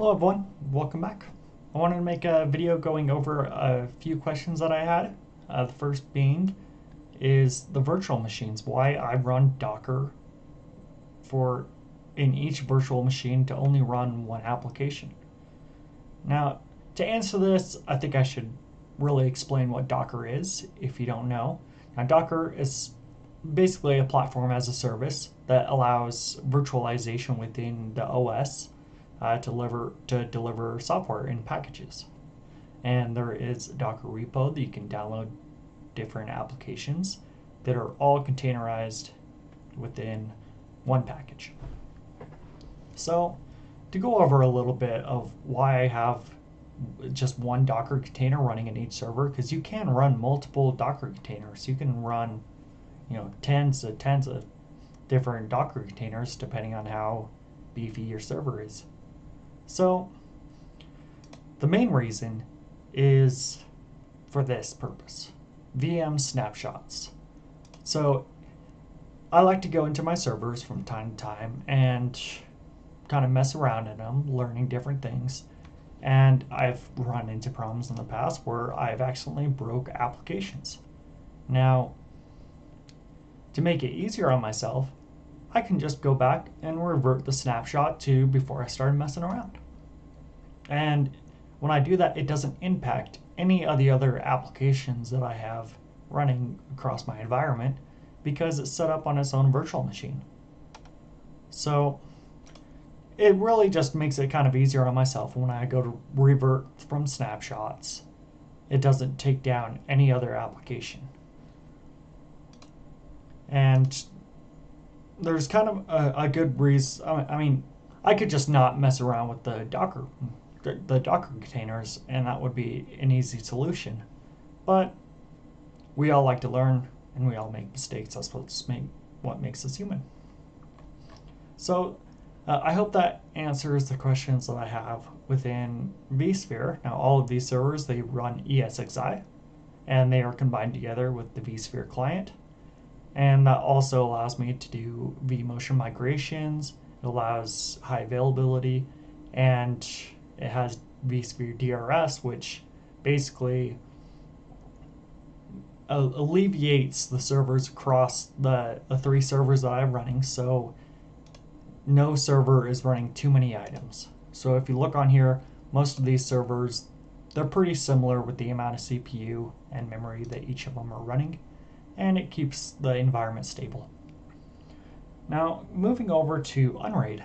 Hello everyone, welcome back. I wanted to make a video going over a few questions that I had. Uh, the first being is the virtual machines, why I run Docker for in each virtual machine to only run one application. Now, to answer this, I think I should really explain what Docker is if you don't know. Now, Docker is basically a platform as a service that allows virtualization within the OS uh, to deliver to deliver software in packages. And there is a Docker repo that you can download different applications that are all containerized within one package. So to go over a little bit of why I have just one Docker container running in each server, because you can run multiple Docker containers. You can run, you know, tens of tens of different Docker containers depending on how beefy your server is. So the main reason is for this purpose, VM snapshots. So I like to go into my servers from time to time and kind of mess around in them, learning different things. And I've run into problems in the past where I've accidentally broke applications. Now, to make it easier on myself, I can just go back and revert the snapshot to before I started messing around. And when I do that, it doesn't impact any of the other applications that I have running across my environment because it's set up on its own virtual machine. So it really just makes it kind of easier on myself when I go to revert from snapshots. It doesn't take down any other application. And there's kind of a, a good reason. I mean, I could just not mess around with the Docker, the, Docker containers, and that would be an easy solution. But we all like to learn, and we all make mistakes. That's what's make, what makes us human. So uh, I hope that answers the questions that I have within vSphere. Now, all of these servers, they run ESXi, and they are combined together with the vSphere client. And that also allows me to do vMotion migrations. It allows high availability and it has vSphere DRS, which basically alleviates the servers across the, the three servers that I'm running. So no server is running too many items. So if you look on here, most of these servers, they're pretty similar with the amount of CPU and memory that each of them are running and it keeps the environment stable. Now, moving over to Unraid.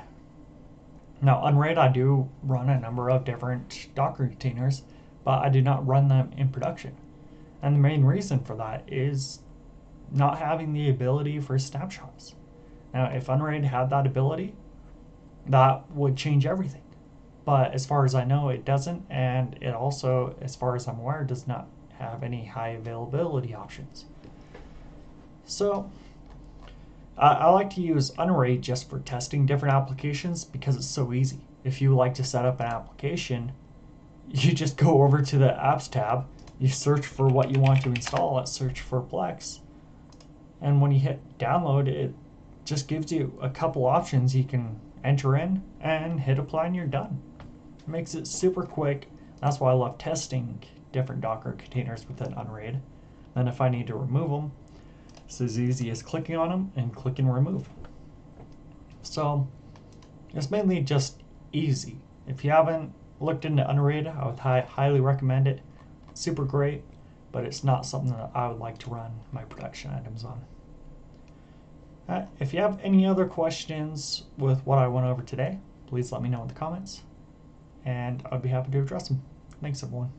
Now, Unraid, I do run a number of different Docker containers, but I do not run them in production. And the main reason for that is not having the ability for snapshots. Now, if Unraid had that ability, that would change everything. But as far as I know, it doesn't, and it also, as far as I'm aware, does not have any high availability options. So uh, I like to use Unraid just for testing different applications because it's so easy. If you like to set up an application, you just go over to the apps tab, you search for what you want to install, let's search for Plex. And when you hit download, it just gives you a couple options you can enter in and hit apply and you're done. It makes it super quick. That's why I love testing different Docker containers within Unraid. Then if I need to remove them, it's as easy as clicking on them and clicking remove. So it's mainly just easy. If you haven't looked into Unraid, I would hi highly recommend it. super great, but it's not something that I would like to run my production items on. Uh, if you have any other questions with what I went over today, please let me know in the comments, and I'd be happy to address them. Thanks, everyone.